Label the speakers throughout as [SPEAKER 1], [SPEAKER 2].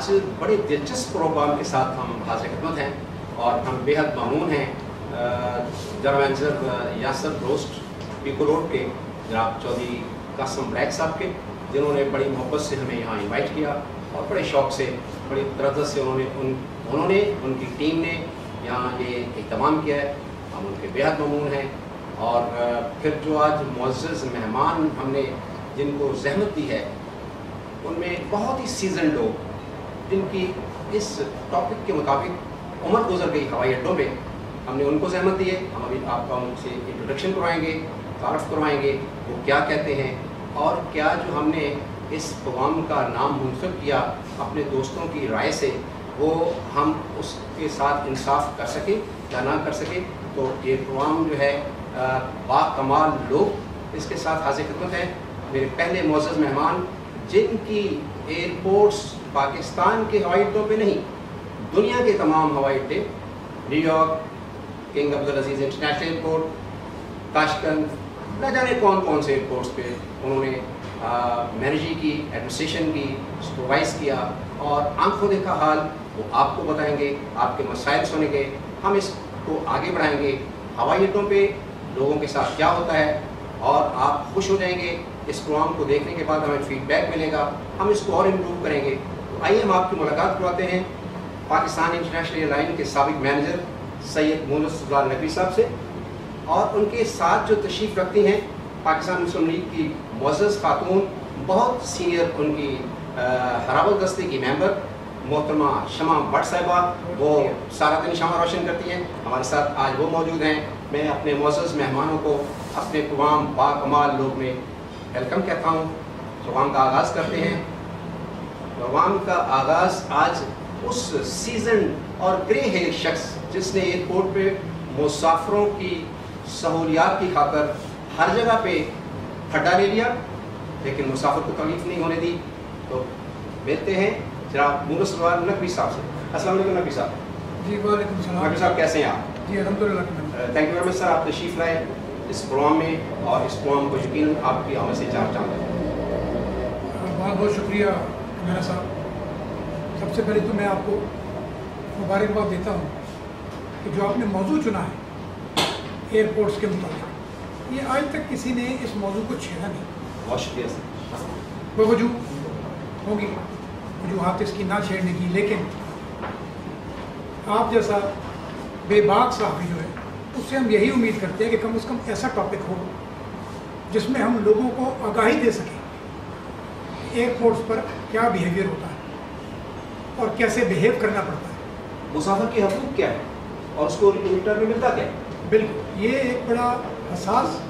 [SPEAKER 1] आज बड़े दिलचस्प प्रोग्राम के साथ हम हाजिर खदमत हैं और हम बेहद मामून हैं जनरल मैनेजर यासर रोस्ट पिको रोड के, जनाब चौधरी कासम ब्लैक साहब के, जिन्होंने बड़ी मोहब्बत से हमें यहाँ इनवाइट किया और बड़े शौक से, बड़ी तरह से उन्होंने, उन, उन्होंने, उनकी टीम ने यहाँ ये इहतमाम किया है। हम उनके बेहद ममून हैं और फिर जो आज मुआज़ मेहमान हमने जिनको जहमत दी है, उनमें बहुत ही सीज़न लोग जिनकी इस टॉपिक के मुताबिक उम्र गुजर गई हवाई अड्डों में, हमने उनको सहमत दी है हम अभी आपका उनसे इंट्रोडक्शन करवाएँगे, तारफ़ करवाएँगे, वो क्या कहते हैं और क्या जो हमने इस प्रोग्राम का नाम मुंतब किया अपने दोस्तों की राय से, वो हम उसके साथ इंसाफ कर सकें या ना कर सकें तो ये प्रोग्राम जो है बाकमाल लोग इसके साथ हाजिर खदमत है। मेरे पहले मोज़ मेहमान, जिनकी एयरपोर्ट्स पाकिस्तान के हवाई अड्डों पर नहीं, दुनिया के तमाम हवाई अड्डे New York King Abdul Aziz International Airport Tashkent न जाने कौन कौन से एयरपोर्ट्स पे उन्होंने मैनेजी की एडमिनिस्ट्रेशन की सुपरवाइज़ किया और आँखों देखा हाल, वो आपको बताएँगे, आपके मसाइल सुनेंगे, हम इसको आगे बढ़ाएँगे। हवाई अड्डों पे लोगों के साथ क्या होता है और आप खुश हो जाएँगे। इस प्रोग्राम को देखने के बाद हमें फीडबैक मिलेगा, हम इसको और इम्प्रूव करेंगे। आइए हम आपकी मुलाकात करवाते हैं पाकिस्तान इंटरनेशनल एयरलाइन के सबक मैनेजर सैयद मोहम्मद नकवी साहब से और उनके साथ जो तशरीफ़ रखती हैं पाकिस्तान मुस्लिम लीग की मोज़ खातून, बहुत सीनियर उनकी हरावल दस्ते की मेंबर, मोहतरमा शमा भट्ट साहिबा, वो सारा दिन शमा रोशन करती हैं। हमारे साथ आज वो मौजूद हैं। मैं अपने मोज़ मेहमानों को अपने प्रोग्राम बाकमाल लोग में वेलकम कहता हूँ। प्रोग्राम का आगाज़ करते हैं। प्रोग्राम का आगाज़ आज उस सीज़न और ग्रे हेयर शख्स जिसने एयरपोर्ट पे मुसाफरों की सहूलियात की खातर हर जगह पे खड्डा ले लिया लेकिन मुसाफिर को तकलीफ़ नहीं होने दी। तो मिलते हैं जनाब मुनसवार नकवी साहब से। असल नकवी साहब।
[SPEAKER 2] जी वालेकुम
[SPEAKER 1] नकवी साहब कैसे हैं आप?
[SPEAKER 2] जी अलहमदिल्ला
[SPEAKER 1] thank you very much sir आप तशीफ लाए इस प्रोग्राम में और इस प्रोग्राम को यकीन आपकी आमद से चार चाँद
[SPEAKER 2] बहुत बहुत शुक्रिया। मेरा साहब सबसे पहले तो मैं आपको मुबारकबाद देता हूँ कि जो आपने मौजू चुना है एयरपोर्ट्स के मुताबिक ये आज तक किसी ने इस मौजू को छेड़ा नहीं।
[SPEAKER 1] बहुत शुक्रिया सर।
[SPEAKER 2] बेवजू होगी वजूहत इसकी ना छेड़ने की लेकिन आप जैसा बेबाक साहब जो है उससे हम यही उम्मीद करते हैं कि कम अज़ कम ऐसा टॉपिक हो जिसमें हम लोगों को आगाही दे सकें। एयरपोर्ट्स पर क्या बिहेवियर होता है? और कैसे बिहेव करना पड़ता है?
[SPEAKER 1] मुसाफिर के हकूक क्या है? और उसको रिटर्न में मिलता क्या है?
[SPEAKER 2] बिल्कुल। ये एक बड़ा हसास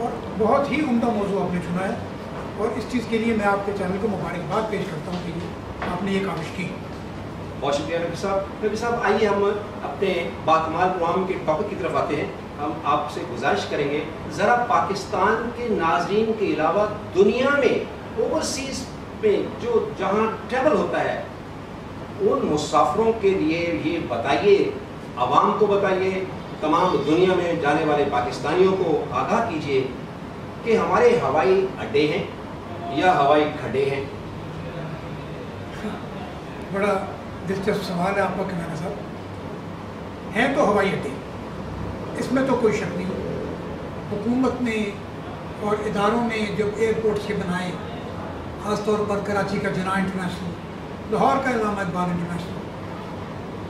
[SPEAKER 2] और बहुत ही उमदा मौजू आपने चुना है। और इस चीज़ के लिए मैं आपके चैनल को मुबारकबाद पेश करता हूँ कि आपने ये काविश की।
[SPEAKER 1] बहुत शुक्रिया नबी साहब। नबी साहब आइए हम अपने बाकमाल प्रोग्राम के टॉपिक की तरफ़ आते हैं। हम आपसे गुजारिश करेंगे ज़रा पाकिस्तान के नाजरीन के अलावा दुनिया में ओवरसीज में जो जहाँ ट्रेवल होता है, उन मुसाफरों के लिए ये बताइए, आवाम को बताइए, तमाम दुनिया में जाने वाले पाकिस्तानियों को आगाह कीजिए कि हमारे हवाई अड्डे हैं या हवाई खड्डे हैं।
[SPEAKER 2] बड़ा दिलचस्प सवाल है आपका, किनारा साहब। हैं तो हवाई अड्डे, इसमें तो कोई शक नहीं। हुकूमत ने और इदारों ने जब एयरपोर्ट्स के बनाए ख़ासतौर पर कराची का जना इंटरनेशनल लाहौर का इलामा इकबाल इंटरनेशनल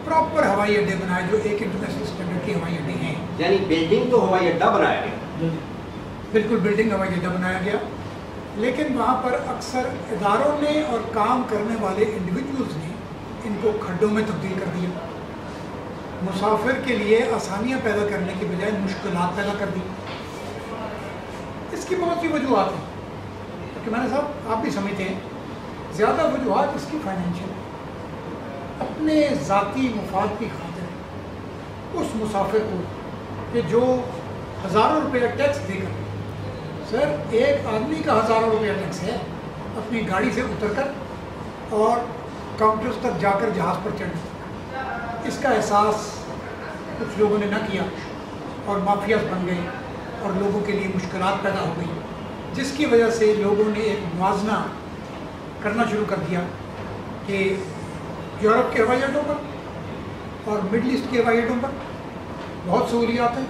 [SPEAKER 2] प्रॉपर हवाई अड्डे बनाए जो एक इंटरनेशनल स्टैंडर्ड के हवाई अड्डे हैं।
[SPEAKER 1] यानी बिल्डिंग तो हवाई अड्डा बनाया गया।
[SPEAKER 2] बिल्कुल बिल्डिंग हवाई अड्डा बनाया गया। लेकिन वहाँ पर अक्सर इदारों ने और काम करने वाले इंडिविजुअल्स ने इनको खड्डों में तब्दील कर दिया। मुसाफिर के लिए आसानियाँ पैदा करने के बजाय मुश्किल पैदा कर दी। इसकी बहुत सी वजूहत हैं। क्योंकि मैंने साहब, आप भी समझते हैं, ज़्यादा वजूहत इसकी फाइनेंशियल अपने ज़ाती मुफाद की खातिर, उस मुसाफिर को कि जो हज़ारों रुपया टैक्स देकर, सर, एक आदमी का हज़ारों रुपया टैक्स है, अपनी गाड़ी से उतरकर और काउंटर्स तक जाकर जहाज़ पर चढ़ इसका एहसास कुछ लोगों ने न किया और माफियाज बन गए और लोगों के लिए मुश्किल पैदा हो गई। जिसकी वजह से लोगों ने एक मुआजना करना शुरू कर दिया कि यूरोप के हवाई अड्डों पर और मिडल ईस्ट के हवाई अड्डों पर बहुत सहूलियात हैं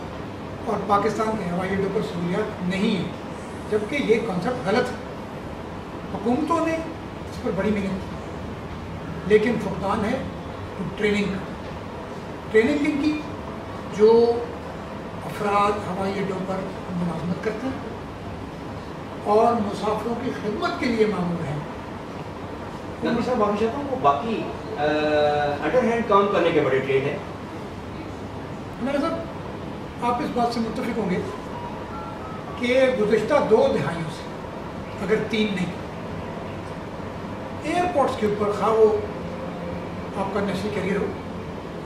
[SPEAKER 2] और पाकिस्तान के हवाई अड्डों पर सहूलियात नहीं है। जबकि ये कॉन्सेप्ट गलत है। हुकूमतों ने इस पर बड़ी मेहनत की। लेकिन फुकदान है तो ट्रेनिंग का। ट्रेनिंग की जो अफराद हवाई अड्डों पर मुलाजमत करते हैं। और मुसाफिरों की खिदमत के लिए मामूल है।
[SPEAKER 1] साहब माफ़ी वो बाकी अंडर हैंड काम करने के बड़े ट्रेड है।
[SPEAKER 2] मैंने साहब आप इस बात से मुतफिक होंगे कि गुजशत दो दिहाइयों से अगर तीन नहीं। एयरपोर्ट्स के ऊपर खा वो आपका नेशनल करियर हो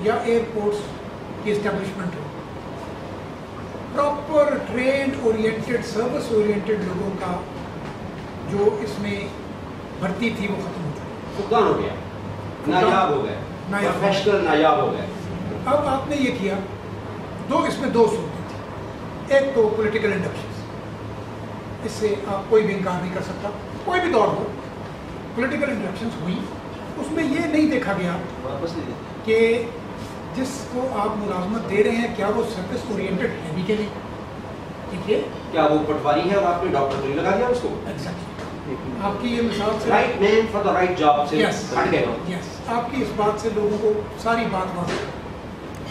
[SPEAKER 2] या एयरपोर्ट्स की इस्टेब्लिशमेंट हो। Proper train oriented service oriented लोगों का जो इसमें भर्ती थी वो ख़त्म हो चुकी
[SPEAKER 1] फुकदान हो गया। नायाब हो
[SPEAKER 2] नायाब।
[SPEAKER 1] प्रोफेशनल नायाब हो गए।
[SPEAKER 2] अब आपने ये किया दो इसमें दो सूरतें थी। एक तो पॉलिटिकल इंडक्शन इससे आप कोई भी इनकार नहीं कर सकता। कोई भी दौर हो पॉलिटिकल इंडक्शन हुई। उसमें ये नहीं देखा गया कि जिसको आप मुलाजमत दे रहे हैं क्या वो सर्विस ओरिएंटेड है भी के लिए ठीक है
[SPEAKER 1] क्या वो पटवारी है और आपने डॉक्टर तो लगा दिया उसको?
[SPEAKER 2] एग्जैक्टली आपकी ये मिसाल से
[SPEAKER 1] right man for the right job से
[SPEAKER 2] यस यस आपकी इस बात से लोगों को सारी बात वाजे।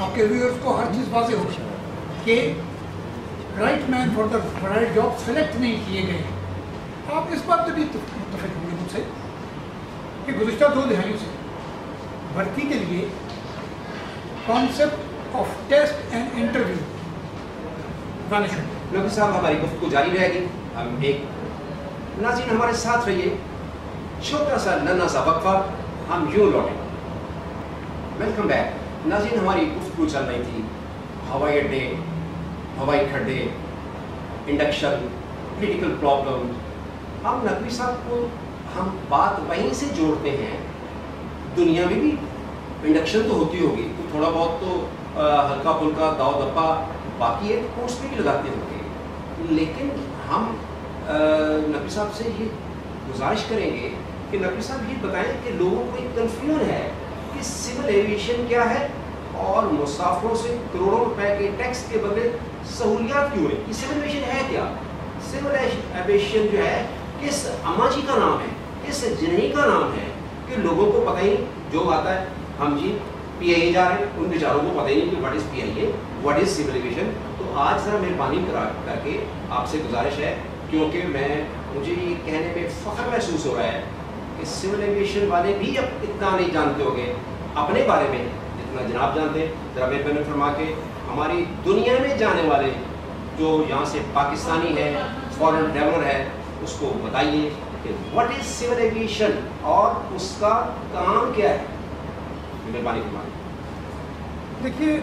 [SPEAKER 2] आपके व्यूअर्स को हर चीज़ वाजे होगी कि right man for the right job select नहीं किए गए। आप इस बात पर भी मुतफिक होंगे मुझसे कि गुजशत दो दिहाइयों से। भर्ती के लिए concept of test and interview
[SPEAKER 1] नबी साहब, हमारी गुफ्तु जारी रहेगी। हम एक नाजीन हमारे साथ रहिए। छोटा सा नन्ना सा वक्फा, हम यूँ लौटेंगे वेलकम बैक नाजीन, हमारी गुफ्तु चल रही थी। हवाई अड्डे, हवाई खड्डे इंडक्शन क्रिटिकल प्रॉब्लम हम नकवी साहब को हम बात वहीं से जोड़ते हैं। दुनिया में भी इंडक्शन तो होती होगी। थोड़ा बहुत तो हल्का फुल्का दाव दप्पा बाकी एक कोर्स पे भी लगाते होंगे। लेकिन हम नकवी साहब से ये गुजारिश करेंगे कि नकवी साहब ये बताएँ कि लोगों को एक कन्फ्यूज़न है कि सिविल एविएशन क्या है और मुसाफरों से करोड़ों रुपए के टैक्स के बदले सहूलियात क्यों है? कि सिविल एविएशन है क्या? सिविल एविएशन जो है, किस अम्मा जी का नाम है? किस जिन्हीं का नाम है? कि लोगों को पता ही जो आता है, हम जी पी आई जा रहे हैं उन बेचारों को पता ही नहीं कि what is P I A what is civil aviation तो आज जरा मेहरबानी करा, करके आपसे गुजारिश है, क्योंकि मैं, मुझे ये कहने में फख्र महसूस हो रहा है कि सिविल एविएशन वाले भी अब इतना नहीं जानते होंगे। अपने बारे में जितना जनाब जानते जरा मेहरबानी फरमा के, हमारी दुनिया में जाने वाले जो यहाँ से पाकिस्तानी है फॉरेन ट्रेवलर है, उसको बताइए कि व्हाट इज़ सिविल एविएशन और उसका काम क्या है। मेहरबानी फरमा
[SPEAKER 2] देखिए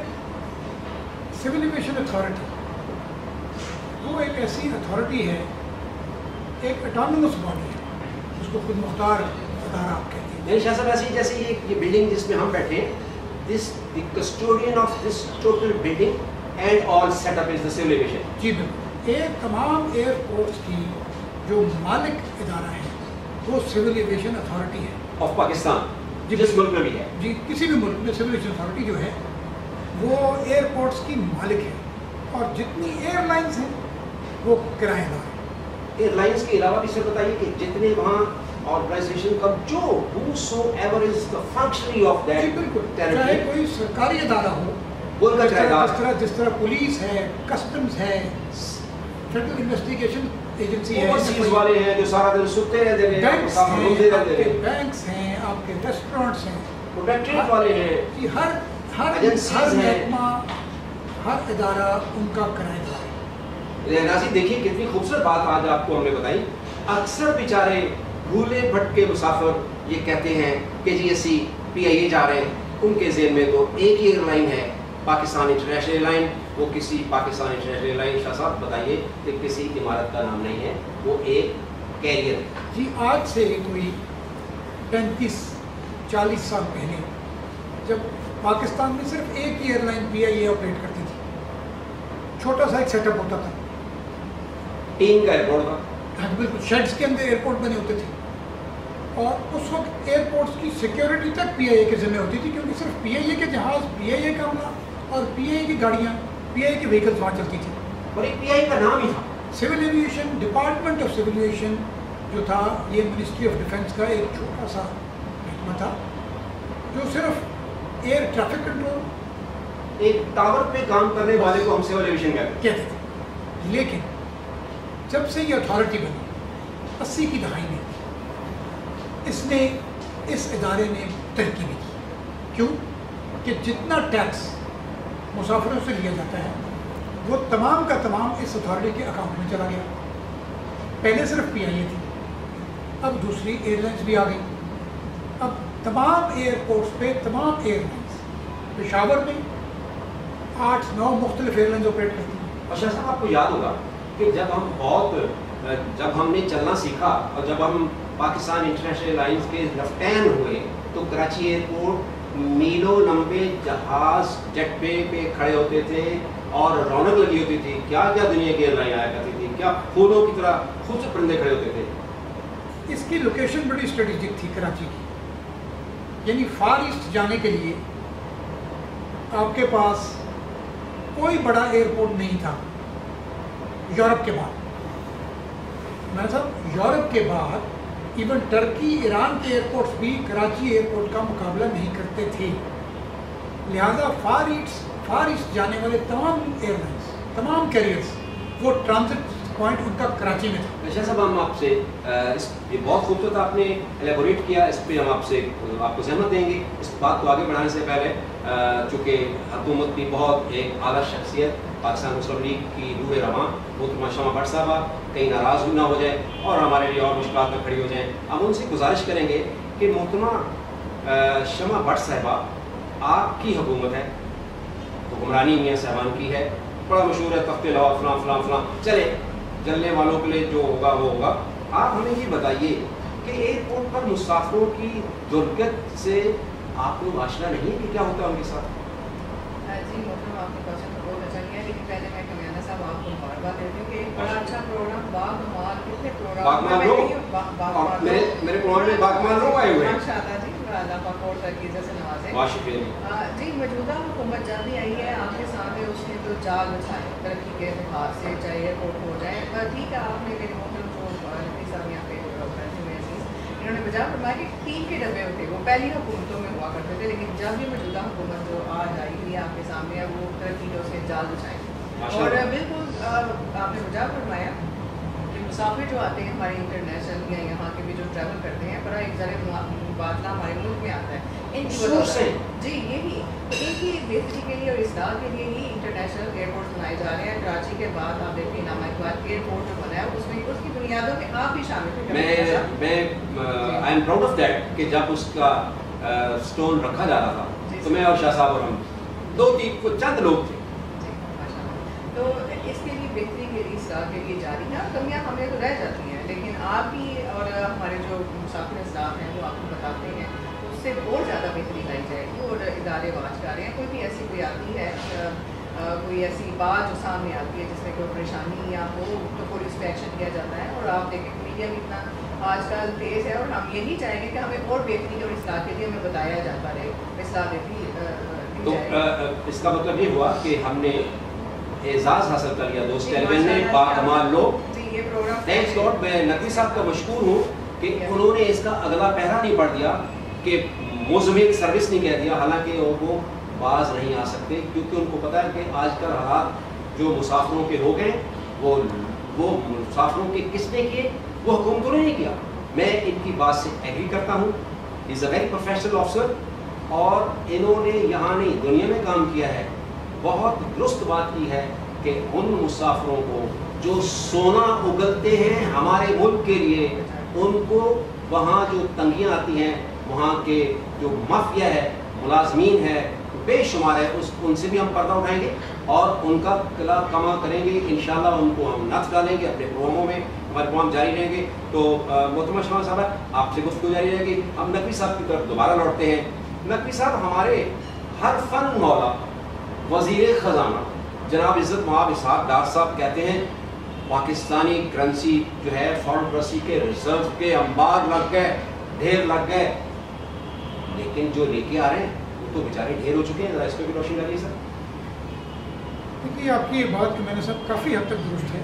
[SPEAKER 2] सिविल एविएशन अथॉरिटी वो एक ऐसी अथॉरिटी है एक अटोनमस बॉडी है उसको खुद मुख्तार अदारा आप कहते हैं।
[SPEAKER 1] नहीं शाह साहब ऐसी जैसे ये ये बिल्डिंग जिसमें हम बैठे हैं this the custodian of this total building and all setup is the civil aviation
[SPEAKER 2] जी बिल्कुल। एक तमाम एयरपोर्ट्स की जो मालिक इदारा है वो सिविल एविएशन अथॉरिटी है।
[SPEAKER 1] ऑफ़ पाकिस्तान
[SPEAKER 2] जी,
[SPEAKER 1] जिस मुल्क में भी है।
[SPEAKER 2] जी किसी भी मुल्क में सिविल अथॉरिटी जो है वो एयरपोर्ट्स की मालिक है और जितनी एयरलाइंस हैं वो किराएदार हैं।
[SPEAKER 1] एयरलाइंस के अलावा भी सर बताइए कि जितने वहाँ ऑर्गेनाइजेशन का जो whosoever is the functionary of
[SPEAKER 2] ji
[SPEAKER 1] that
[SPEAKER 2] बिल्कुल चाहे कोई सरकारी अदारा हो तरह जिस तरह जिस तरह पुलिस है कस्टम्स है फेडरल इन्वेस्टिगेशन एजेंसी है
[SPEAKER 1] वाले हैं जो सारा दिन सुते रहते हैं
[SPEAKER 2] बैंक्स हैं आपके बैंक्स हैं आपके रेस्टोरेंट्स हैं।
[SPEAKER 1] वाले हैं।
[SPEAKER 2] कि हर हर हर महकमा हर इदारा उनका किराएदार है।
[SPEAKER 1] देखिए कितनी खूबसूरत बात आज आपको हमने बताई। अक्सर बेचारे भूले भटके मुसाफिर ये कहते हैं कि G S C P I ए जा रहे हैं। उनके जेल में तो एक ही एयरलाइन है पाकिस्तान इंटरनेशनल एयरलाइन वो किसी पाकिस्तान इंटरनेशनल एयरलाइन शाह साहब बताइए कि किसी इमारत का नाम नहीं है वो एक कैरियर है।
[SPEAKER 2] जी आज से कोई पैंतीस चालीस साल पहले जब पाकिस्तान में सिर्फ़ एक ही airline P I A operate करती थी। छोटा सा एक सेटअप होता था।
[SPEAKER 1] टीम का एयरपोर्ट था।
[SPEAKER 2] हाँ बिल्कुल शेड्स के अंदर एयरपोर्ट बने होते थे। और उस वक्त एयरपोर्ट्स की सिक्योरिटी तक पीआईए के ज़िम्मे होती थी क्योंकि सिर्फ़ पीआईए के जहाज़ पीआईए का अमला और पीआईए की गाड़ियाँ पीआईए की व्हीकल्स वहाँ चलती थी।
[SPEAKER 1] और एक पीआई का नाम ही था।
[SPEAKER 2] Civil aviation department of civil aviation जो था ये मिनिस्ट्री ऑफ़ डिफेंस का एक छोटा सा महकमा था जो सिर्फ़ एयर ट्रैफ़िक कंट्रोल
[SPEAKER 1] एक टावर पे काम करने वाले को हम सिविल एविएशन कहते
[SPEAKER 2] कहते थे। लेकिन जब से ये अथॉरिटी बनी अस्सी की दहाई में इसने इस इदारे ने तरक्की भी की। क्यों? कि जितना टैक्स मुसाफिरों से लिया जाता है। वो तमाम का तमाम इस अथॉरिटी के अकाउंट में चला गया। पहले सिर्फ़ पी आई थी। अब दूसरी एयरलाइंस भी आ गई। अब तमाम एयरपोर्ट्स पे, तमाम एयरलाइंस पेशावर में आठ, नौ मुख्तलिफ़ एयरलाइंस ऑपरेट करती हैं।
[SPEAKER 1] शाह साहब आपको याद होगा कि जब हम बहुत, जब हमने चलना सीखा और जब हम पाकिस्तान इंटरनेशनल एयरलाइंस के लफ्टैन हुए तो कराची एयरपोर्ट मीलों लंबे जहाज़ जेट वे पे खड़े होते थे और रौनक लगी होती थी। क्या क्या दुनिया की एयरलाइन आया करती थी? क्या फूलों की तरह खूबसूरत परिंदे खड़े होते थे?
[SPEAKER 2] इसकी लोकेशन बड़ी स्ट्रेटेजिक थी कराची की। यानी फार ईस्ट जाने के लिए आपके पास कोई बड़ा एयरपोर्ट नहीं था यूरोप के बाद। मैं साहब यूरोप के बाद इवन टर्की, ईरान के एयरपोर्ट्स भी कराची एयरपोर्ट का मुकाबला नहीं करते थे। लिहाजा फार ईस्ट फार ईस्ट जाने वाले तमाम एयरलाइंस, तमाम कैरियर्स, वो ट्रांजिट पॉइंट उनका कराची में था।
[SPEAKER 1] शाह साहब, हम आपसे ये बहुत खूबसूरत आपने एलेबोरेट किया, इस पर हम आपसे, आपको सहमत देंगे। इस बात को आगे बढ़ाने से पहले चूँकि हुकूमत की बहुत एक आला शख्सियत, पाकिस्तान मुस्लिम लीग की रूह रवान मोहतरमा शमा भट्ट साहबा, कहीं नाराज़ भी ना हो जाए और हमारे लिए और मुश्किल में खड़ी हो जाएँ। हम उनसे गुजारिश करेंगे कि मोहतरमा शमा भट्ट साहबा आपकी हुकूमत है हुक्मरानी मियाँ साहबान की है, बड़ा मशहूर है, तख्ते लाओ, फलां फलां फलां। चले, जलने वालों के लिए जो होगा, वो होगा। आप हमें ये बताइए कि एयरपोर्ट पर मुसाफिरों की दुर्गत से आपको आशना नहीं है कि क्या होता है उनके साथ?
[SPEAKER 3] जी आपके क्वेश्चन तो बहुत अच्छा लेकिन पहले मैं कमियाना साहब आपको मुबारकबाद देती हूँ कि एक बड़ा अच्छा। प्रोग्राम बागमाल कितने प्रोग्राम
[SPEAKER 1] लोग? मेरे मेरे प्रोग्राम में लोग आए हुए हैं?
[SPEAKER 3] माशाअल्लाह जी अल्लाह पाक और नवाजे। जी। मौजूदा हुकूमत जब भी आई है आपके सामने उसने तो जाल बिछाए तरक्की के लिहाज से चाहे एयरपोर्ट हो जाए। पर ठीक है आपने मेरे मोहतरम जो नकवी साहब यहाँ पे बैठे हुए हैं इन्होंने बजाय फरमाया कि टीम के डब्बे होते वो पहली हुकूमतों में हुआ करते थे लेकिन जब भी मौजूदा हुकूमत जो आज आई हुई है आपके सामने है वो तरक्की के उसके जाल बचाए और बिल्कुल आपने बजाय फरमाया कि मुसाफिर जो आते हैं हमारे इंटरनेशनल या यहाँ के भी जो ट्रैवल करते हैं बड़ा एक ज़रा मुबादला हमारे मुल्क में आता है।
[SPEAKER 1] से।
[SPEAKER 3] जी यही। तो इनकी बेहतरी के लिए और इसलाह के लिए ही इंटरनेशनल एयरपोर्ट बनाए जा रहे हैं। कराची के बाद आप देखिए इकबाल एयरपोर्ट जो बना है उसमें उसकी बुनियादों में आप भी शामिल
[SPEAKER 1] मैं मैं I am proud of that कि जब उसका स्टोन रखा जा रहा था तो मैं और शाह साहब और हम दो तीन को चंद लोग थे।
[SPEAKER 3] तो इसके लिए बेहतरी के लिए इसलाह के लिए जारी है। कमियाँ हमें तो रह जाती इदारे वाज कर रहे हैं। कोई भी ऐसी कोई आती है कोई ऐसी बात जो सामने आती है जिसमें कोई परेशानी या हो तो पुलिस पे एक्शन किया जाता है। और आप देखें मीडिया भी इतना आजकल तेज़ है और हम यही चाहेंगे कि हमें और बेहतरी और इसलाह के लिए हमें बताया जाता रहे इसलाह दी
[SPEAKER 1] तो इसका मतलब ये हुआ कि हमने एजाज हासिल कर लिया दोस्त ने लोग
[SPEAKER 3] जी
[SPEAKER 1] थैंक्स गॉड मैं नकवी साहब का मशहूर हूँ कि उन्होंने इसका अगला पहरा नहीं पढ़ दिया कि मुजमिल सर्विस नहीं कह दिया हालाँकि वो बाज नहीं आ सकते, क्योंकि उनको पता है कि आजकल हालात जो मुसाफिरों के हो गए वो वो मुसाफरों के किसने किए, वो हुकूमतों ने नहीं किया। मैं इनकी बात से एग्री करता हूँ is a very professional officer और इन्होंने यहाँ नहीं, दुनिया में काम किया है। बहुत दुरुस्त बात की है कि उन मुसाफरों को जो सोना उगलते हैं हमारे मुल्क के लिए, उनको वहाँ जो तंगियाँ आती हैं वहाँ के जो माफिया है, मुलाजमीन है, बेशुमार है, उस उनसे भी हम पर्दा उठाएँगे और उनका किला कमा करेंगे। इन उनको हम नथ डालेंगे अपने प्रोग्रामों में। हमारे प्रोग्राम जारी रहेंगे। तो मोहतरमा शमा साहब, आपसे गुफ्तु जारी रहेगी। हम नकवी साहब की तरफ़ दोबारा लौटते हैं। नकवी साहब, हमारे हर फन मौला, वज़ीर ख़जाना, जनाब इज़्ज़त महाब इसहाक डार साहब कहते हैं, पाकिस्तानी करेंसी जो है फॉरेन करेंसी के रिज़र्व के अंबार लग गए, ढेर लग गए। लेकिन जो लेके आ रहे हैं वो तो बेचारे ढेर हो चुके हैं जरा इस पर भी रोशनी डालिए सर।
[SPEAKER 2] देखिए आपकी ये बात कि मैंने सब काफ़ी हद तक दुरुस्त है।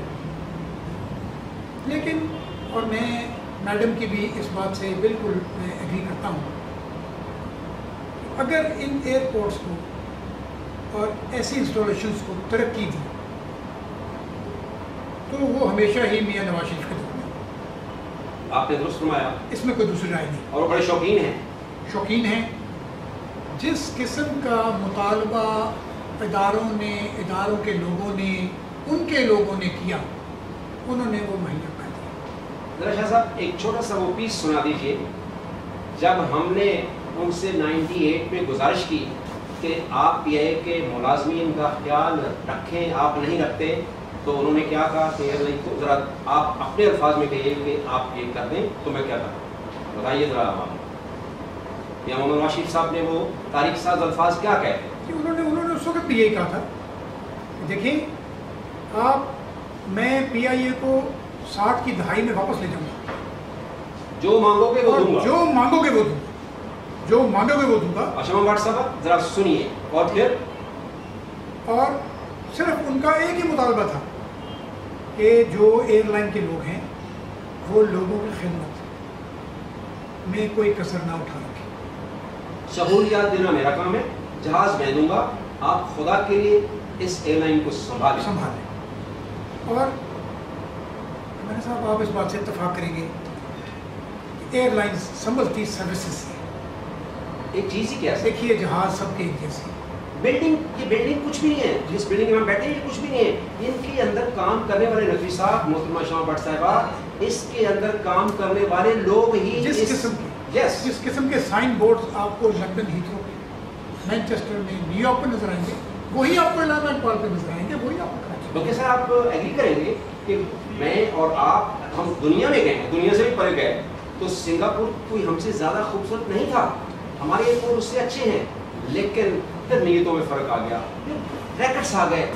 [SPEAKER 2] लेकिन और मैं मैडम की भी इस बात से बिल्कुल मैं एग्री करता हूँ। अगर इन एयरपोर्ट्स को और ऐसी इंस्टॉलेशंस को तरक्की दी तो वो हमेशा ही मियाँ नवाज़ शरीफ के दौर में।
[SPEAKER 1] आपने दुरुस्त फरमाया।
[SPEAKER 2] इसमें कोई दूसरी राय नहीं।
[SPEAKER 1] और बड़े शौकीन हैं।
[SPEAKER 2] शौकीन हैं। जिस किस्म का मुतालबा इदारों ने, इदारों के लोगों ने, उनके लोगों ने किया, उन्होंने वो मुहैया कर दिया।
[SPEAKER 1] साहब, एक छोटा सा वो पीस सुना दीजिए। जब हमने उनसे 98 में गुजारिश की कि आप पीआईए के मुलाजमीन का ख्याल रखें, आप नहीं रखते तो उन्होंने क्या कहा कि एयरलाइन को ज़रा आप अपने अल्फाज में कहिए कि आप ये कर दें तो मैं क्या करूँ? बताइए ज़रा आप या मोहम्मद राशिद साहब ने वो तारीख साज अल्फाज क्या कहे?
[SPEAKER 2] कि उन्होंने उन्होंने उस वक्त भी यही कहा था। देखिए आप मैं पीआईए को साठ की दहाई में वापस ले जाऊँगा।
[SPEAKER 1] जो मांगोगे वो दूँगा।
[SPEAKER 2] जो मांगोगे वो दूँगा। जो मांगोगे वो दूँगा।
[SPEAKER 1] भट्ट साहब ज़रा सुनिए। और फिर?
[SPEAKER 2] और सिर्फ़ उनका एक ही मुतालबा था कि जो एयरलाइन के लोग हैं वो लोगों की खिदमत में कोई कसर ना उठा रखें
[SPEAKER 1] सहूलियात देना मेरा काम है। जहाज़ मैं दूँगा। आप खुदा के लिए इस एयरलाइन को संभालें।
[SPEAKER 2] संभालें। और मैंने साहब आप इस बात से इतफाक करेंगे कि एयरलाइंस संभलती सर्विसेज़ से
[SPEAKER 1] एक चीज़ ही क्या
[SPEAKER 2] देखिए जहाज़ सबके एक जैसे
[SPEAKER 1] बिल्डिंग ये बिल्डिंग कुछ भी नहीं है। जिस बिल्डिंग में हम बैठे हैं ये कुछ भी नहीं है। इनके अंदर काम करने वाले नकवी साहब मोहतरमा शाह भट्ट साहिबा इसके अंदर काम करने वाले लोग ही
[SPEAKER 2] जिस
[SPEAKER 1] इस-
[SPEAKER 2] किस्म
[SPEAKER 1] यस
[SPEAKER 2] जिस किस्म के साइन बोर्ड आपको लंदन हीथ्रो पे मैनचेस्टर में न्यूयॉर्क पे नज़र आएँगे। वही आपको इलाहाबाद पाल पे नज़र आएँगे वही आपको
[SPEAKER 1] बल्कि सर आप एग्री करेंगे कि मैं और आप हम दुनिया में गए हैं दुनिया से भी परे गए तो सिंगापुर कोई हमसे ज़्यादा खूबसूरत नहीं था। हमारे एयरपोर्ट उससे अच्छे हैं लेकिन फिर नीयतों में फ़र्क आ गया। रैकेट्स आ गए।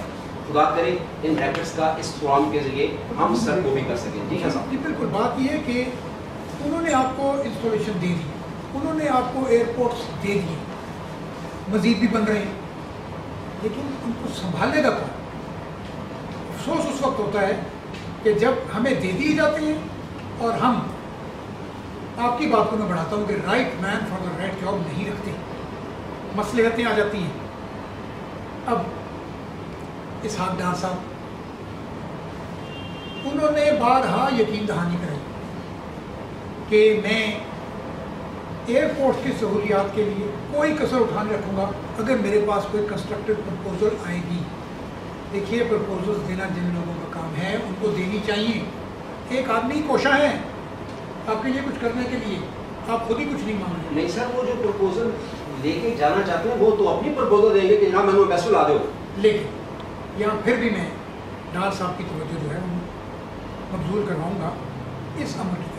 [SPEAKER 1] खुदा करे इन रैकेट्स का इस प्रोग्राम के ज़रिए हम सर को भी कर सकें। जी हाँ साहब
[SPEAKER 2] बिल्कुल। बात यह है कि उन्होंने आपको इंस्टॉलेशन दे दी। उन्होंने आपको एयरपोर्ट्स दे दिए। मजीद भी बन रहे हैं। लेकिन उनको संभालेगा कौन अफसोस उस वक्त होता है कि जब हमें दे दिए जाते हैं और हम आपकी बात को मैं बढ़ाता हूँ कि right man for the right job नहीं रखते। मसलहतें आ जाती हैं। अब इसहाक डार साहब, उन्होंने बारहा यकीन दहानी कराई। कि मैं एयरपोर्ट की सहूलियात के लिए कोई कसर उठाने रखूँगा अगर मेरे पास कोई कंस्ट्रक्टिव प्रपोजल आएगी। देखिए प्रपोजल्स देना जिन लोगों का काम है उनको देनी चाहिए। एक आदमी कोशा है आपके लिए कुछ करने के लिए। आप खुद ही कुछ नहीं मांग रहे।
[SPEAKER 1] नहीं सर वो जो प्रपोजल लेके जाना चाहते हैं वो तो अपनी प्रपोजल देंगे कि जनाब मैंने पैसे ला दो।
[SPEAKER 2] लेकिन यहाँ फिर भी मैं डार साहब की तवज्जो जो है मबजूल करवाऊँगा। इस तरफ़ कि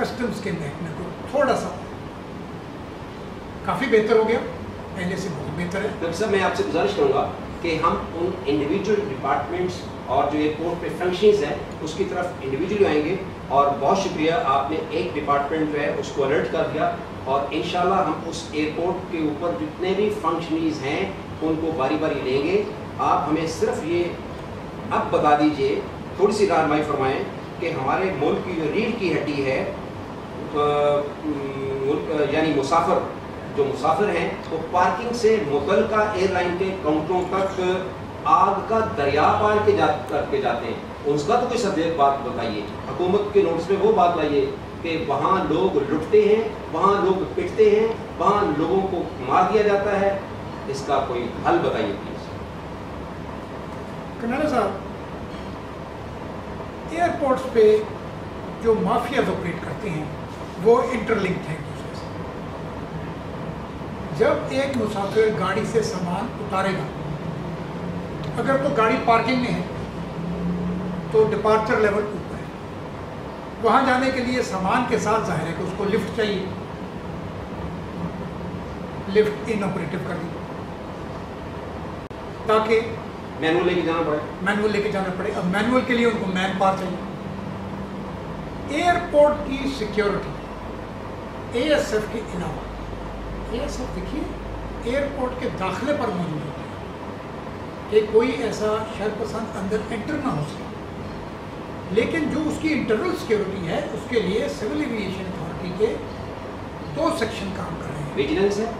[SPEAKER 2] कस्टम्स के महकमे को थोड़ा सा काफ़ी बेहतर हो गया। पहले से बहुत बेहतर है।
[SPEAKER 1] डॉक्टर साहब मैं आपसे गुजारिश करूँगा कि हम उन इंडिविजुअल डिपार्टमेंट्स और जो एयरपोर्ट पे फ़ंक्शंस हैं, उसकी तरफ़ इंडिविजुअली आएँगे और बहुत शुक्रिया, आपने एक डिपार्टमेंट जो है, उसको अलर्ट कर दिया और इन हम उस एयरपोर्ट के ऊपर जितने भी फंक्शनीज हैं, उनको बारी बारी लेंगे। आप हमें सिर्फ़ ये अब बता दीजिए, थोड़ी सी रहनमाई फरमाएँ कि हमारे मुल्क की जो रीढ़ की हड्डी है यानी मुसाफर, जो मुसाफिर हैं, वो पार्किंग से मुतलका एयरलाइन के काउंटरों तक आग का दरिया पार के जा, करके जाते हैं। उसका तो कोई सदैव बात बताइए। हुकूमत के नोटिस में वो बात लाइए कि वहाँ लोग लुटते हैं, वहाँ लोग पिटते हैं, वहाँ लोगों को मार दिया जाता है। इसका कोई हल बताइए प्लीज़।
[SPEAKER 2] कनाडा साहब, एयरपोर्ट्स पे जो माफियाज ऑपरेट करते हैं वो इंटरलिंक्ड हैं एक दूसरे से। जब एक मुसाफिर गाड़ी से सामान उतारेगा अगर तो गाड़ी पार्किंग में है तो डिपार्चर लेवल ऊपर है। वहाँ जाने के लिए सामान के साथ ज़ाहिर है कि उसको लिफ्ट चाहिए। लिफ्ट इनऑपरेटिव कर दी। ताकि
[SPEAKER 1] मैनुअल लेके जाना पड़े।
[SPEAKER 2] मैनुअल लेके जाना पड़े। अब मैनुअल के लिए उनको मैन पार चाहिए। एयरपोर्ट की सिक्योरिटी एएसएफ के अलावा एएसएफ देखिए एयरपोर्ट के दाखिले पर मौजूद होती है कि कोई ऐसा शरपसंद अंदर एंटर ना हो सके। लेकिन जो उसकी इंटरनल सिक्योरिटी है उसके लिए सिविल एविएशन अथॉरिटी के दो सेक्शन काम कर रहे हैं।
[SPEAKER 1] विजिलेंस है?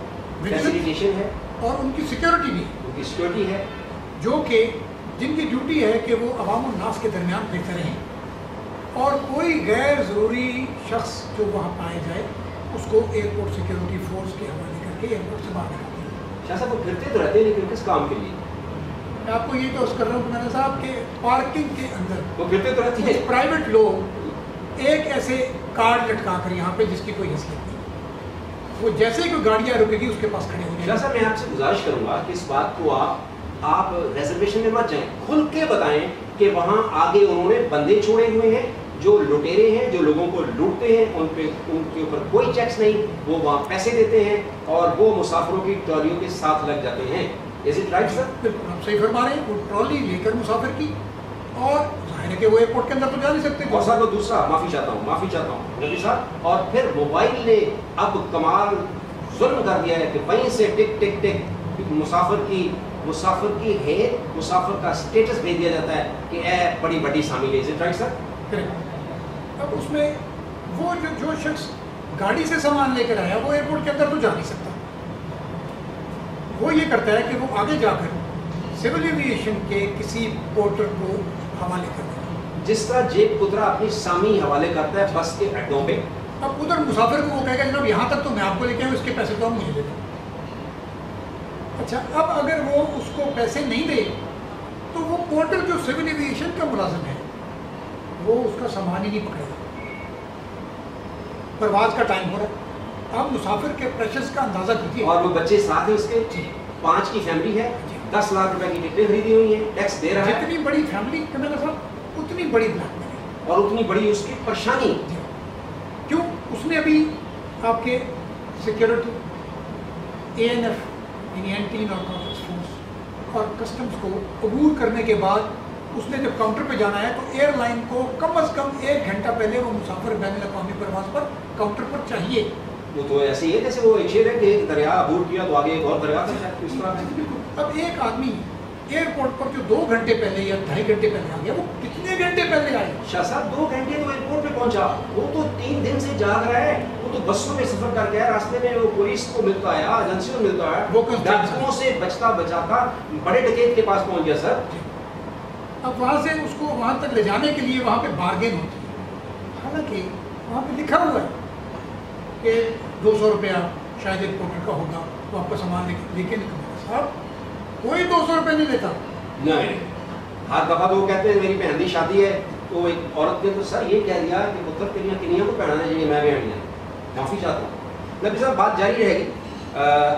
[SPEAKER 1] फैसिलिटेशन है
[SPEAKER 2] और उनकी सिक्योरिटी भी है।
[SPEAKER 1] उनकी सिक्योरिटी है।
[SPEAKER 2] जो कि जिनकी ड्यूटी है कि वो अवाम और नास के दरमियान बेहतर रहें। और कोई गैर ज़रूरी शख्स जो वहाँ पाया जाए उसको एयरपोर्ट सिक्योरिटी फोर्स के हवाले करके एयरपोर्ट से बाहर निकालते हैं।
[SPEAKER 1] शाह साहब वो फिरते तो रहते हैं लेकिन किस काम के लिए?
[SPEAKER 2] मैं आपको ये तो कर रहा हूँ मैंने साहब के पार्किंग के अंदर।
[SPEAKER 1] वो फिरते तो रहते हैं।
[SPEAKER 2] प्राइवेट लोग एक ऐसे कार्ड लटका कर यहाँ पे जिसकी कोई हैसियत नहीं। वो जैसे ही कोई गाड़ियाँ रुकेगी उसके पास खड़े हो
[SPEAKER 1] शाह
[SPEAKER 2] जाएँगे।
[SPEAKER 1] साहब मैं आपसे गुजारिश करूँगा कि इस बात को आप आप रिजर्वेशन में मत जाएँ। खुल के बताएँ कि वहाँ आगे उन्होंने बंदे छोड़े हुए हैं जो लुटेरे हैं जो लोगों को लूटते हैं उन पे उनके ऊपर कोई चेक्स नहीं वो वहाँ पैसे देते हैं और वो मुसाफिरों की ट्रॉलियों के साथ लग जाते हैं। इज़ इट राइट सर
[SPEAKER 2] आप सही फरमा रहे हैं वो ट्रॉली लेकर मुसाफिर की और ज़ाहिर है कि वो एयरपोर्ट के अंदर तो जा नहीं सकते।
[SPEAKER 1] और साहब वो दूसरा माफ़ी चाहता हूँ माफ़ी चाहता हूँ नबी साहब और फिर मोबाइल ने अब कमाल जुल्म कर दिया है कि वहीं से टिक टिक टिक मुसाफिर की मुसाफिर की है मुसाफिर का स्टेटस भेज दिया जाता है कि ए बड़ी बड़ी शामिल है। Is it right sir
[SPEAKER 2] correct अब उसमें वो जो जो शख्स गाड़ी से सामान लेकर आया वो एयरपोर्ट के अंदर तो जा नहीं सकता। वो ये करता है कि वो आगे जाकर सिविल एविएशन के किसी पोर्टर को हवाले कर देगा
[SPEAKER 1] जिस तरह जेब कुदरा अपनी सामी हवाले करता है बस के अड्डों पे।
[SPEAKER 2] अब उधर मुसाफिर को वो कहेगा जनाब यहाँ तक तो मैं आपको लेके आऊँ इसके पैसे तो हम मुझे दे दो। अच्छा अब अगर वो उसको पैसे नहीं दे तो वो पोर्टर जो सिविल एविएशन का मुलाजिम है वो उसका सामान ही नहीं पकड़ेगा परवाज का टाइम हो रहा है। आप मुसाफिर के प्रेशर्स का अंदाज़ा कीजिए।
[SPEAKER 1] और वो बच्चे साथ हैं उसके?
[SPEAKER 2] जी।
[SPEAKER 1] पाँच की फैमिली है। दस लाख रुपए की टिकटें खरीदी हुई है। टैक्स दे रहा है।
[SPEAKER 2] जितनी बड़ी फैमिली कमेला साहब उतनी बड़ी ब्लैकमेल है
[SPEAKER 1] और उतनी बड़ी उसकी परेशानी।
[SPEAKER 2] क्यों? उसने अभी आपके सिक्योरिटी ए एन एफ़ यानी एंटी फोर्स और कस्टम्स को अबूर करने के बाद उसने जब काउंटर पे जाना है तो एयरलाइन को कम अज़ कम एक घंटा पहले वो मुसाफिर बैन अवी प्रवास पर काउंटर पर चाहिए।
[SPEAKER 1] वो तो ऐसे ही है जैसे वो शेर है कि एक दरिया अबूर किया तो आगे एक और दरिया इस तरह से।
[SPEAKER 2] अब एक आदमी एयरपोर्ट पर जो दो घंटे पहले या ढाई घंटे पहले आ गया वो कितने घंटे पहले आए
[SPEAKER 1] शाह साहब दो घंटे तो एयरपोर्ट पे पहुँचा। वो तो तीन दिन से जाग रहा है वो तो बसों में सफ़र करके आया रास्ते में वो पुलिस को मिलता है एजेंसी को मिलता है
[SPEAKER 2] वो
[SPEAKER 1] डाकुओं से बचता बचाता बड़े डकैत के पास पहुँच गया सर।
[SPEAKER 2] अब वहाँ से उसको वहाँ तक ले जाने के लिए वहाँ पे बार्गेन होती है। हालाँकि वहाँ पे लिखा हुआ है कि दो सौ रुपया शायद एक पोर्टर का होगा, वो आपका सामान लेके लेकिन साहब, कोई दो सौ रुपये नहीं लेता।
[SPEAKER 1] नहीं हर दफ़ा तो वो कहते हैं, मेरी बहन की शादी है तो एक औरत ने तो सर ये कह दिया कि पुत्र, तेरिया किनिया को पहनाना चाहिए, मैं भी आनी माफ़ी चाहता हूँ। नबी साहब, बात जारी रहेगी।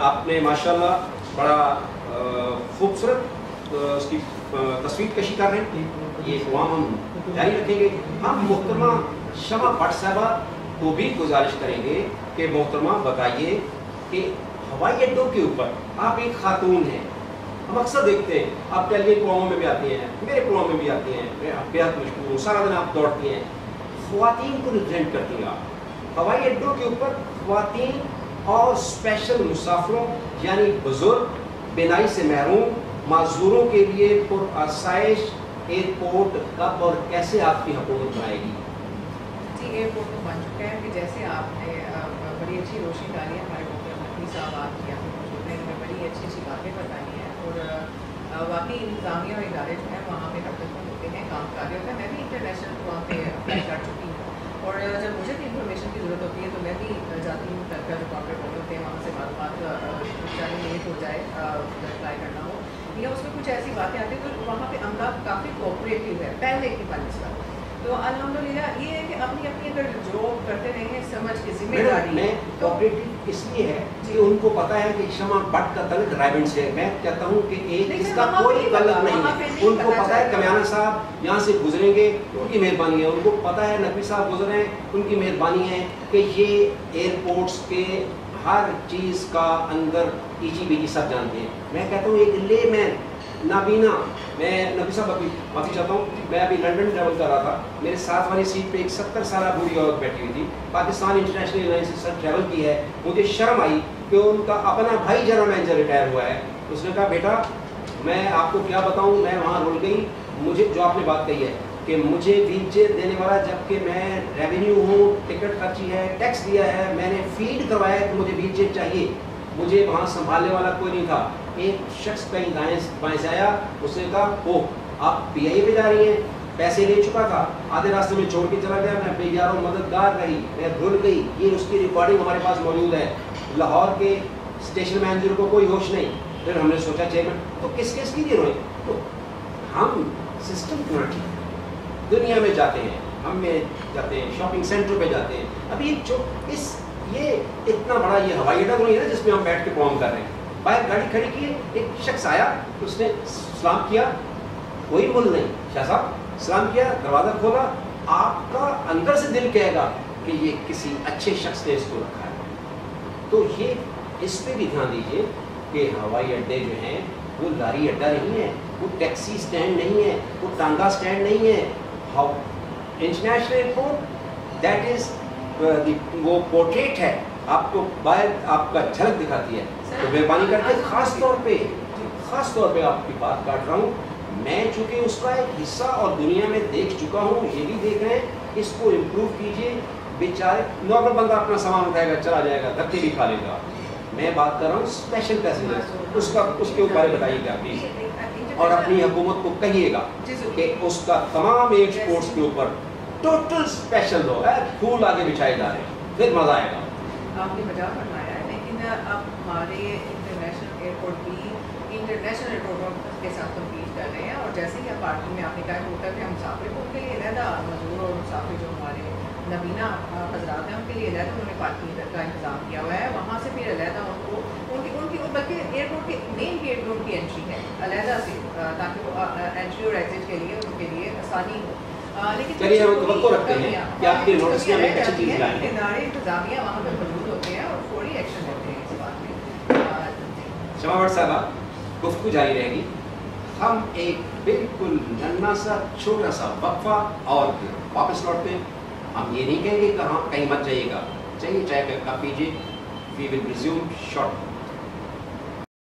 [SPEAKER 1] आपने माशाल्लाह बड़ा खूबसूरत उसकी तस्वीर कशी कर रहे हैं। ये प्रोग्राम हम जारी रखेंगे। हम मोहतरमा शमा भट्ट साहबा को भी गुजारिश करेंगे कि मोहतरमा बताइए कि हवाई अड्डों के ऊपर आप एक खातून हैं। हम अक्सर देखते हैं, आप टेलीविज़न प्रोग्रामों में भी आती हैं, मेरे प्रोग्राम में भी आती हैं बेहद मशहूर हूँ सारा दिन आप दौड़ती हैं। खुवातीन को रिप्रेजेंट करती हैं आप। हवाई अड्डों के ऊपर खुवातीन और स्पेशल मुसाफरों, यानी बुज़ुर्ग, बिनाई से महरूम माजूरों के लिए पुरसाइश एयरपोर्ट कब और कैसे आपकी हुकूमत बनाएगी?
[SPEAKER 3] जी, एयरपोर्ट तो बन चुका है कि जैसे आपने बड़ी अच्छी रोशनी डाली है हमारे डॉक्टर नकवी साहब आपकी हैं इन्होंने बड़ी अच्छी अच्छी बातें बताई हैं। और वाकई इंतजामिया और इदारे जो हैं, वहाँ पे हर दफ़ा होते हैं, काम कर रहे होते हैं। मैं भी इंटरनेशनल वहाँ पे अप्लाई कर चुकी हूँ। और जब मुझे भी इंफॉर्मेशन की ज़रूरत होती है तो मैं भी जाती हूँ तक का जो काउंटर बोल होते हैं, वहाँ से बात बात हो जाए अप्लाई करना हो। या उसमें कुछ ऐसी बातें आती हैं तो वहाँ पे अमला काफ़ी कोऑपरेटिव है पहले की बनस्बत तो अल्हम्दुलिल्लाह ये है कि अपनी अपनी अगर जॉब करते रहेंगे समझ के ज़िम्मेदारी
[SPEAKER 1] मैं
[SPEAKER 3] तो
[SPEAKER 1] कोऑपरेटिव इसलिए है कि उनको पता है कि क्षमा भट्ट का तलक रायबंद से मैं कहता हूँ कि एक इसका कोई तलक नहीं है। उनको
[SPEAKER 3] पता
[SPEAKER 1] है। कम्याना साहब यहाँ से गुजरेंगे उनकी मेहरबानी है। उनको पता है नकवी साहब गुजरे हैं उनकी मेहरबानी है कि ये एयरपोर्ट्स के हर चीज़ का अंदर ईजी बीजी सब जानते हैं। मैं कहता हूँ, एक ले मैन नाबीना, मैं नबी साहब, अभी माफ़ी चाहता हूँ, मैं अभी लंदन ट्रैवल कर रहा था। मेरे साथ वाली सीट पे एक सत्तर साल बूढ़ी औरत बैठी हुई थी। पाकिस्तान इंटरनेशनल एयरलाइन से सर ट्रैवल की है। मुझे शर्म आई कि उनका अपना भाई जनरल मैनेजर रिटायर हुआ है। उसने कहा, बेटा, मैं आपको क्या बताऊँ? मैं वहाँ रुल गई। मुझे जो आपने बात कही है कि मुझे व्हील देने वाला, जबकि मैं रेवेन्यू हूँ टिकट खर्ची है टैक्स दिया है, मैंने फ़ीड करवाया है कि मुझे व्हील चाहिए। मुझे वहाँ संभालने वाला कोई नहीं था। एक शख्स कहीं दाएँ बाएँ से आया उसने कहा ओह आप पी आई पे जा रही हैं, पैसे ले चुका था, आधे रास्ते में छोड़ के चला गया, मैं बेजारों मददगार रही, मैं भूल गई, ये उसकी रिकॉर्डिंग हमारे पास मौजूद है। लाहौर के स्टेशन मैनेजर को कोई होश नहीं। फिर हमने सोचा, चेयरमैन तो किस किस की रोए तो हम सिस्टम क्यों ठीक दुनिया में जाते हैं, हम में जाते हैं शॉपिंग सेंटर पे जाते हैं। अभी जो इस, ये इतना बड़ा ये हवाई अड्डा तो नहीं है ना जिसमें हम बैठ के परफॉर्म कर रहे हैं। बाहर गाड़ी खड़ी की, एक शख्स आया, उसने सलाम किया, कोई मुल नहीं। शाह साहब, सलाम किया, दरवाज़ा खोला, आपका अंदर से दिल कहेगा कि ये किसी अच्छे शख्स ने इसको रखा है। तो ये, इस पर भी ध्यान दीजिए कि हवाई अड्डे जो हैं, वो लारी अड्डा नहीं है, वो टैक्सी स्टैंड नहीं है, वो टांगा स्टैंड नहीं है इंटरनेशनल एयरपोर्ट दैट इज़ वो पोर्ट्रेट है आपको बाहर आपका झलक दिखाती है। तो मेहरबानी करके खास तौर पे खास तौर पे आपकी बात काट रहा हूँ। मैं चूँकि उसका एक हिस्सा और दुनिया में देख चुका हूँ ये भी देख रहे हैं इसको इम्प्रूव कीजिए। बेचारे नॉर्मल बंदा अपना सामान उठाएगा चला जाएगा धक्के भी खा लेगा। मैं बात कर रहा हूँ स्पेशल पैसेंजर उसका उसके ऊपर बताइएगा प्लीज़ और अपनी हुकूमत को कहिएगा कि उसका तमाम एयरपोर्ट्स के ऊपर टोटल स्पेशल लो है फूल आगे बिछाए जा रहे हैं। फिर मज़ा आएगा।
[SPEAKER 3] आपने मज़ाक बनवाया है लेकिन अब हमारे इंटरनेशनल एयरपोर्ट भी इंटरनेशनल एयरपोर्ट के साथ कम्पीट कर रहे हैं और जैसे ही पार्टी में आपने कहा होटल के मुसाफिर को के लिए रहता मजदूर और मुसाफिर जो हमारे नबीना हजरात हैं उनके लिए अलहदा उन्होंने पार्किंग का इंतज़ाम किया हुआ है। वहाँ से फिर अलहदा उनको उनकी उनकी बल्कि एयरपोर्ट के मेन गेट में उनकी एंट्री है अलहदा से ताकि वो एंट्री और एग्जिट के लिए उनके लिए आसानी हो।
[SPEAKER 1] लेकिन चलिए हम तो रखते हैं कि आपके नोटिस में एक अच्छी चीज़ लाएँगे
[SPEAKER 3] इदारे इंतजामिया वहाँ पर मौजूद होते हैं और फौरी एक्शन लेते हैं इस बात में
[SPEAKER 1] शमावट साहबा गुफ्तु जारी रहेगी। हम एक बिल्कुल नन्ना सा छोटा सा वक्फा और वापस लौटते हैं। हम ये नहीं कहेंगे कि हाँ कहीं मत जाइएगा। चाहिए चाय का पीजिए। We will resume short